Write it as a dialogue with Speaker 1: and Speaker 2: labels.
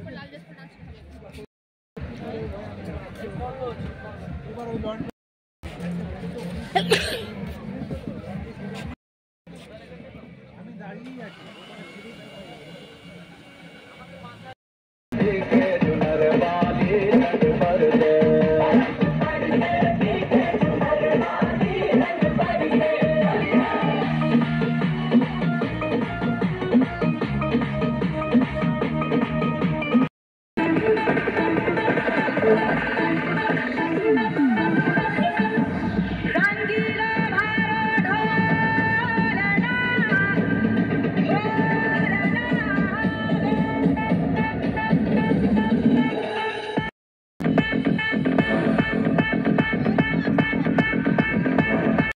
Speaker 1: আমি
Speaker 2: দাঁড়িয়ে আছি
Speaker 3: Thank you.